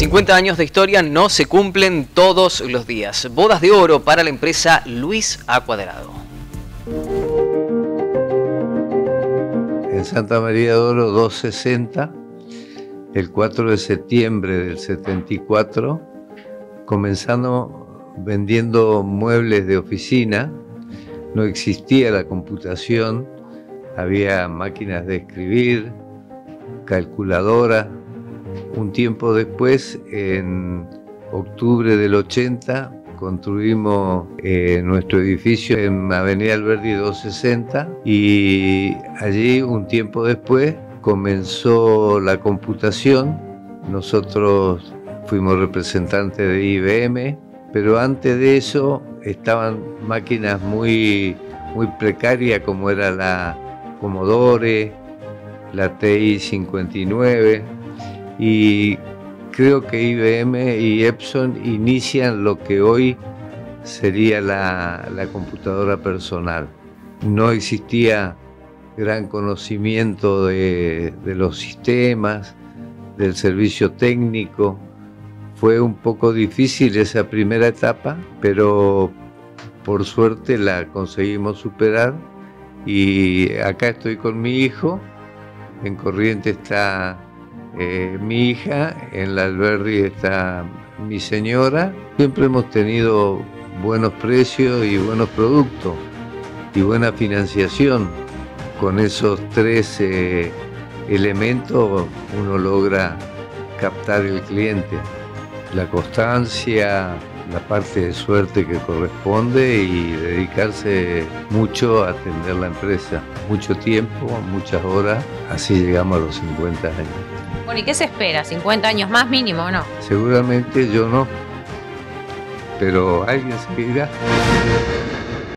50 años de historia no se cumplen todos los días. Bodas de oro para la empresa Luis A. Cuadrado. En Santa María de Oro 260, el 4 de septiembre del 74, comenzando vendiendo muebles de oficina. No existía la computación, había máquinas de escribir, calculadora, un tiempo después, en octubre del 80, construimos eh, nuestro edificio en Avenida Alberdi 260 y allí un tiempo después comenzó la computación. Nosotros fuimos representantes de IBM, pero antes de eso estaban máquinas muy, muy precarias como era la Commodore, la TI 59 y creo que IBM y Epson inician lo que hoy sería la, computadora personal. No existía gran conocimiento de, los sistemas, del servicio técnico. Fue un poco difícil esa primera etapa, pero por suerte la conseguimos superar y acá estoy con mi hijo. En Corriente está eh, mi hija, en la Alberdi está mi señora. Siempre hemos tenido buenos precios y buenos productos y buena financiación. Con esos tres eh, elementos uno logra captar el cliente. La constancia, la parte de suerte que corresponde y dedicarse mucho a atender la empresa. Mucho tiempo, muchas horas, así llegamos a los 50 años. Bueno, ¿y qué se espera? ¿50 años más mínimo o no? Seguramente yo no, pero alguien se irá.